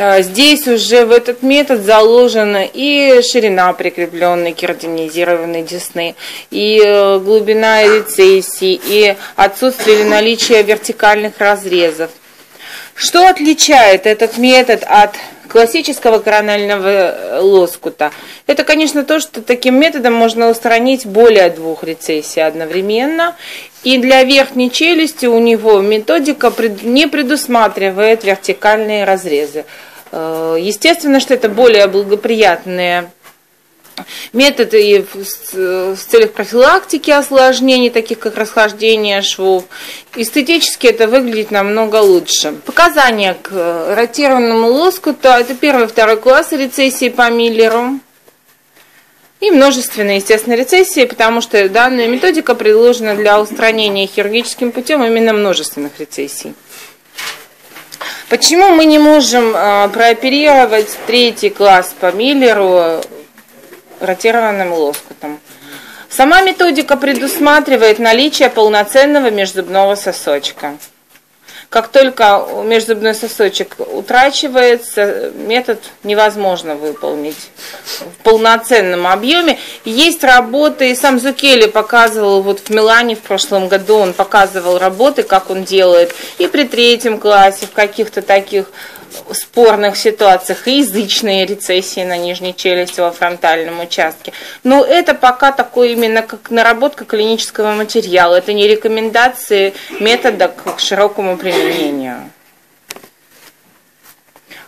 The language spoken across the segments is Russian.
А, здесь уже в этот метод заложена и ширина прикрепленной кератинизированной десны, и э, глубина рецессии, и отсутствие или наличие вертикальных разрезов. Что отличает этот метод от классического коронального э, лоскута? Это, конечно, то, что таким методом можно устранить более двух рецессий одновременно. И для верхней челюсти у него методика не предусматривает вертикальные разрезы. Э, естественно, что это более благоприятные методы и в целях профилактики осложнений, таких как расхождение швов. Эстетически это выглядит намного лучше. Показания к ротированному лоскуту – это первый и второй класс рецессии по Миллеру. И множественные, естественно, рецессии, потому что данная методика предложена для устранения хирургическим путем именно множественных рецессий. Почему мы не можем э, прооперировать третий класс по Миллеру ротированным лоскутом? Сама методика предусматривает наличие полноценного межзубного сосочка. Как только межзубной сосочек утрачивается, метод невозможно выполнить в полноценном объеме. Есть работы, и сам Зукели показывал, вот в Милане в прошлом году он показывал работы, как он делает, и при третьем классе, в каких-то таких спорных ситуациях и язычные рецессии на нижней челюсти во фронтальном участке. Но это пока такое именно как наработка клинического материала. Это не рекомендации метода к широкому применению.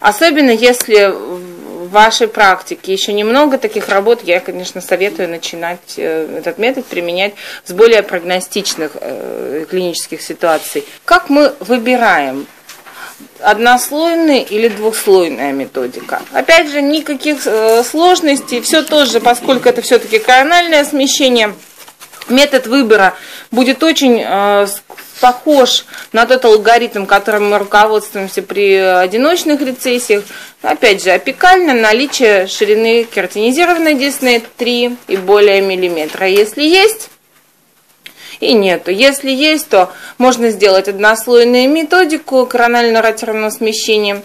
Особенно если в вашей практике еще немного таких работ, я, конечно, советую начинать э, этот метод применять с более прогностичных э, клинических ситуаций. Как мы выбираем однослойная или двухслойная методика. Опять же, никаких э, сложностей, все тоже, поскольку это все-таки корональное смещение, метод выбора будет очень э, похож на тот алгоритм, которым мы руководствуемся при одиночных рецессиях. Опять же, апикально наличие ширины кератинизированной десны 3 и более миллиметра. Если есть, и нету. Если есть, то можно сделать однослойную методику коронально-ротированного смещения.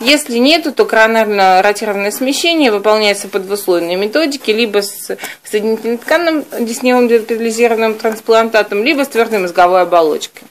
Если нету, то коронарно-ротированное смещение выполняется по двуслойной методике, либо с соединительным тканным десневым детализированным трансплантатом, либо с твердой мозговой оболочкой.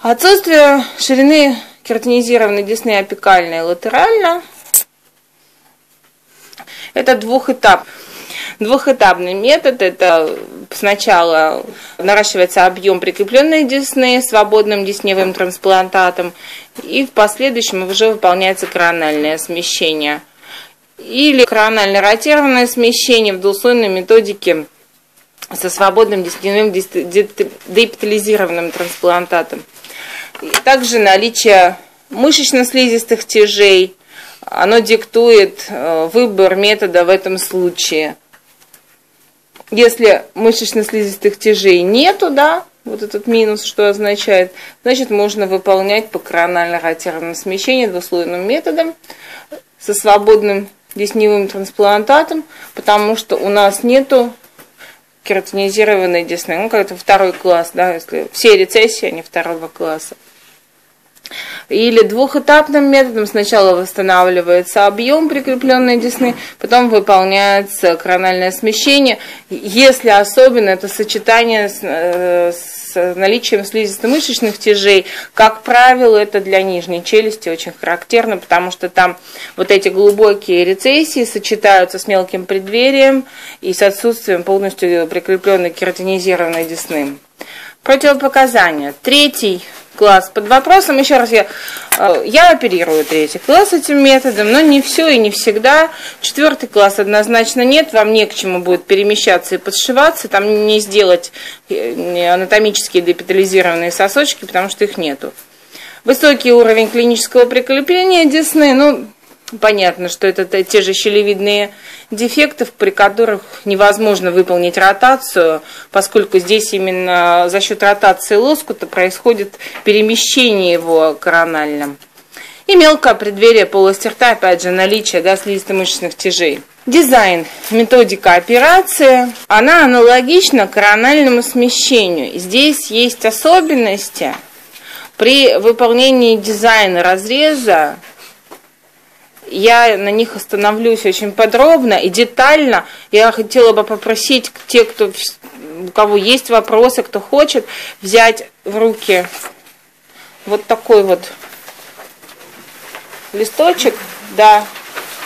Отсутствие ширины кератинизированной десны апикально и латерально – это двухэтап. Двухэтапный метод – это сначала наращивается объем прикрепленной десны свободным десневым трансплантатом, и в последующем уже выполняется корональное смещение. Или коронально ротированное смещение в двуслойной методике со свободным десневым деэпитализированным трансплантатом. Также наличие мышечно-слизистых тяжей, оно диктует э, выбор метода в этом случае – если мышечно-слизистых тяжей нету, да, вот этот минус, что означает, значит, можно выполнять по коронально-ротированному смещению двуслойным методом со свободным десневым трансплантатом, потому что у нас нету кератинизированной десны. Ну, как это второй класс, да, если все рецессии, они второго класса. Или двухэтапным методом сначала восстанавливается объем прикрепленной десны, потом выполняется корональное смещение. Если особенно это сочетание с, э, с наличием слизисто-мышечных тяжей, как правило, это для нижней челюсти очень характерно, потому что там вот эти глубокие рецессии сочетаются с мелким преддверием и с отсутствием полностью прикрепленной кератинизированной десны. Противопоказания. Третий класс под вопросом. Еще раз, я, э, я оперирую третий класс этим методом, но не все и не всегда. Четвертый класс однозначно нет, вам не к чему будет перемещаться и подшиваться, там не сделать э, анатомические депитализированные сосочки, потому что их нету. Высокий уровень клинического прикрепления десны, ну, Понятно, что это те же щелевидные дефекты, при которых невозможно выполнить ротацию, поскольку здесь именно за счет ротации лоскута происходит перемещение его коронально. И мелкое преддверие полости рта, опять же, наличие да, слизисто-мышечных тяжей. Дизайн, методика операции, она аналогична корональному смещению. Здесь есть особенности при выполнении дизайна разреза я на них остановлюсь очень подробно и детально. Я хотела бы попросить те, кто, у кого есть вопросы, кто хочет, взять в руки вот такой вот листочек, да,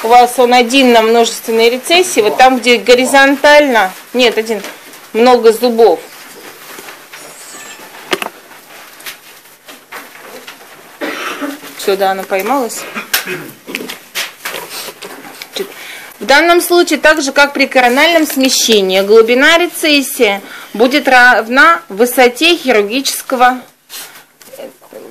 у вас он один на множественной рецессии, вот там, где горизонтально, нет, один, много зубов. Сюда она поймалась. В данном случае, так же как при корональном смещении, глубина рецессии будет равна высоте хирургического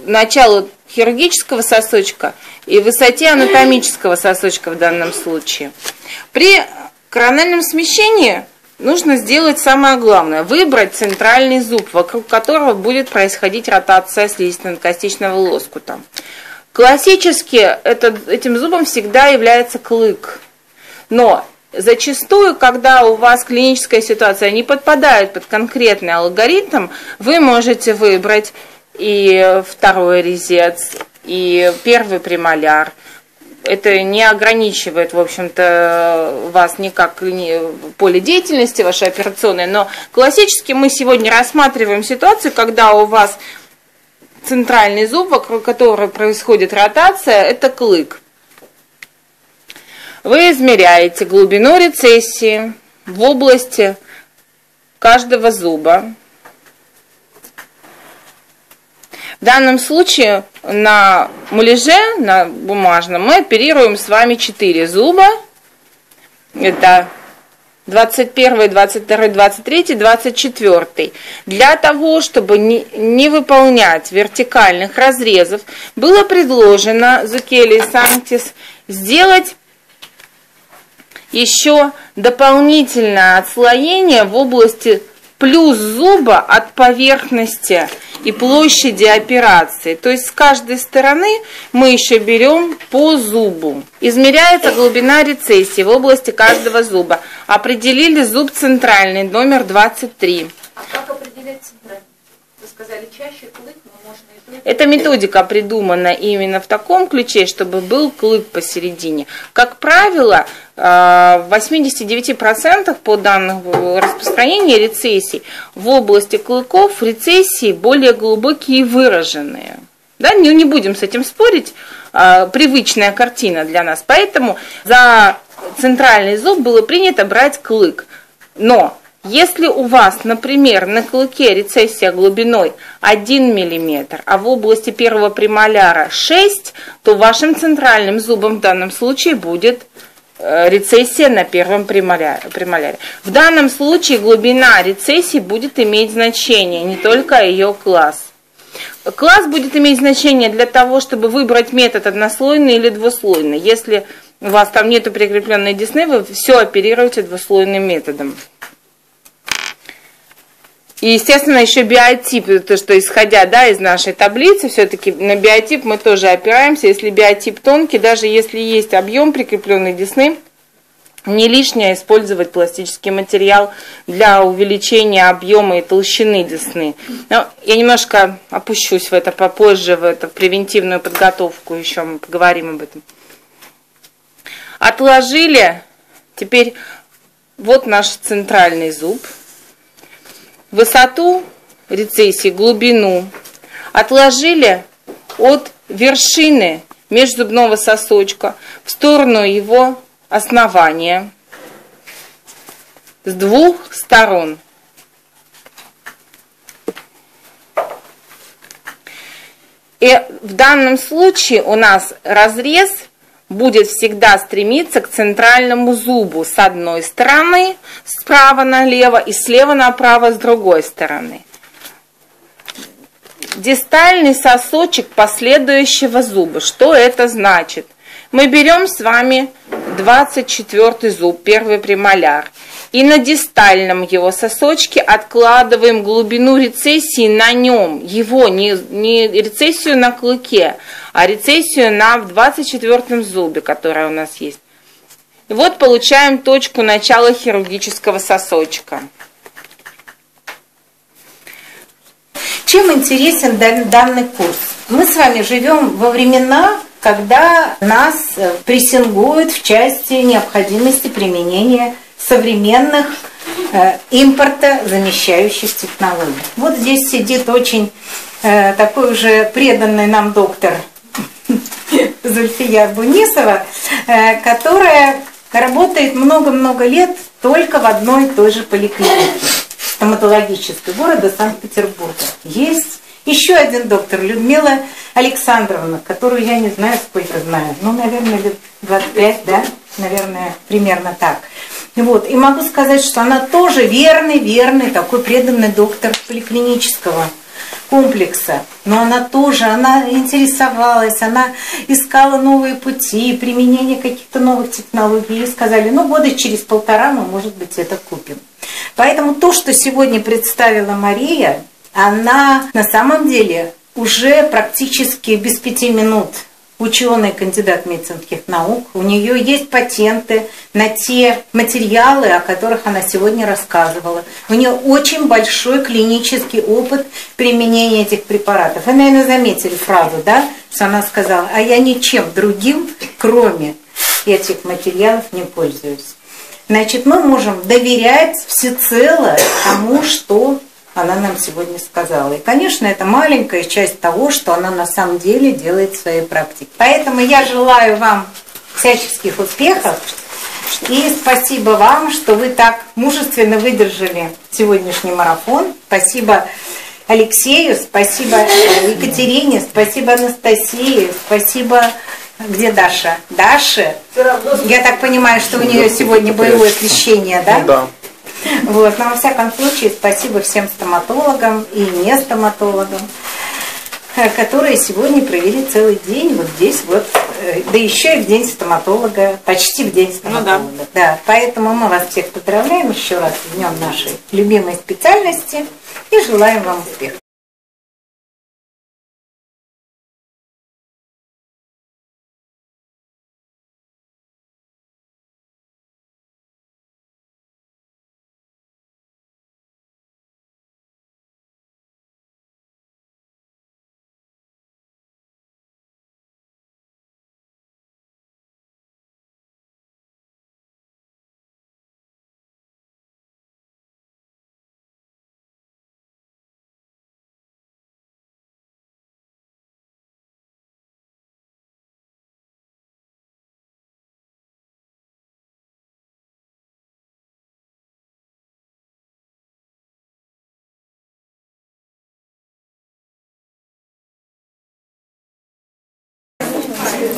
начала хирургического сосочка и высоте анатомического сосочка в данном случае. При корональном смещении нужно сделать самое главное – выбрать центральный зуб, вокруг которого будет происходить ротация слизистно-костичного лоскута. Классически это, этим зубом всегда является клык. Но зачастую, когда у вас клиническая ситуация не подпадает под конкретный алгоритм, вы можете выбрать и второй резец, и первый премоляр. Это не ограничивает, в общем-то, вас никак поле деятельности вашей операционной, но классически мы сегодня рассматриваем ситуацию, когда у вас центральный зуб, вокруг которого происходит ротация, это клык. Вы измеряете глубину рецессии в области каждого зуба. В данном случае на муляже, на бумажном, мы оперируем с вами 4 зуба. Это 21, 22, 23, 24. Для того, чтобы не, не выполнять вертикальных разрезов, было предложено Зукели Санктис сделать еще дополнительное отслоение в области плюс зуба от поверхности и площади операции. То есть с каждой стороны мы еще берем по зубу. Измеряется глубина рецессии в области каждого зуба. Определили зуб центральный, номер 23. А как определять центральный? Вы сказали чаще клык, эта методика придумана именно в таком ключе, чтобы был клык посередине. Как правило, э, в 89% по данным распространения рецессий в области клыков рецессии более глубокие и выраженные. Да, не, не будем с этим спорить, э, привычная картина для нас. Поэтому за центральный зуб было принято брать клык. Но если у вас, например, на клыке рецессия глубиной 1 мм, а в области первого премоляра 6, то вашим центральным зубом в данном случае будет э, рецессия на первом премоляре. В данном случае глубина рецессии будет иметь значение, не только ее класс. Класс будет иметь значение для того, чтобы выбрать метод однослойный или двуслойный. Если у вас там нет прикрепленной десны, вы все оперируете двуслойным методом. И, естественно, еще биотип, то, что исходя да, из нашей таблицы, все-таки на биотип мы тоже опираемся. Если биотип тонкий, даже если есть объем прикрепленной десны, не лишнее использовать пластический материал для увеличения объема и толщины десны. Но я немножко опущусь в это попозже, в эту превентивную подготовку, еще мы поговорим об этом. Отложили, теперь вот наш центральный зуб – высоту рецессии, глубину отложили от вершины межзубного сосочка в сторону его основания с двух сторон. И в данном случае у нас разрез будет всегда стремиться к центральному зубу с одной стороны, справа налево и слева направо с другой стороны. Дистальный сосочек последующего зуба. Что это значит? Мы берем с вами 24 зуб, первый премоляр, и на дистальном его сосочке откладываем глубину рецессии на нем, его, не, не рецессию на клыке, а рецессию на в 24 зубе, которая у нас есть. И вот получаем точку начала хирургического сосочка. Чем интересен данный курс? Мы с вами живем во времена когда нас прессингуют в части необходимости применения современных э, импорта замещающих технологий. Вот здесь сидит очень э, такой уже преданный нам доктор Зульфия Бунисова, э, которая работает много-много лет только в одной и той же поликлинике стоматологической города Санкт-Петербурга. Есть еще один доктор, Людмила Александровна, которую я не знаю, сколько знаю, ну, наверное, лет 25, да, наверное, примерно так. Вот. И могу сказать, что она тоже верный, верный, такой преданный доктор поликлинического комплекса. Но она тоже, она интересовалась, она искала новые пути, применение каких-то новых технологий. И сказали, ну, года через полтора мы, может быть, это купим. Поэтому то, что сегодня представила Мария, она на самом деле уже практически без пяти минут ученый, кандидат медицинских наук. У нее есть патенты на те материалы, о которых она сегодня рассказывала. У нее очень большой клинический опыт применения этих препаратов. Вы, наверное, заметили фразу, да, что она сказала, а я ничем другим, кроме этих материалов, не пользуюсь. Значит, мы можем доверять всецело тому, что она нам сегодня сказала. И, конечно, это маленькая часть того, что она на самом деле делает в своей практике. Поэтому я желаю вам всяческих успехов. И спасибо вам, что вы так мужественно выдержали сегодняшний марафон. Спасибо Алексею, спасибо Екатерине, спасибо Анастасии, спасибо... Где Даша? Даша? Я так понимаю, что у нее сегодня боевое освещение, да? Ну да. Вот. Но во всяком случае, спасибо всем стоматологам и не стоматологам, э, которые сегодня провели целый день вот здесь вот, э, да еще и в день стоматолога, почти в день стоматолога. Ну, да. да. Поэтому мы вас всех поздравляем еще раз с днем нашей любимой специальности и желаем вам успехов.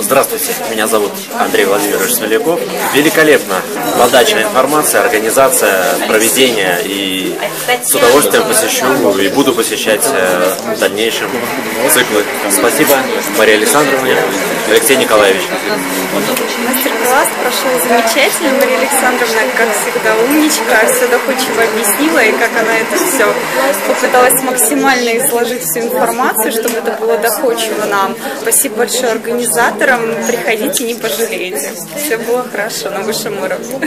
Здравствуйте, меня зовут Андрей Владимирович Смоляков. Великолепно подача информации, организация, проведение и с удовольствием посещу и буду посещать э, в дальнейшем циклы. Спасибо Марии Александровне, Алексей Николаевич. Мастер-класс прошел замечательно. Мария Александровна, как всегда, умничка, все доходчиво объяснила, и как она это все попыталась максимально изложить всю информацию, чтобы это было доходчиво нам. Спасибо большое организаторам. Приходите, не пожалеете. Все было хорошо на высшем уровне.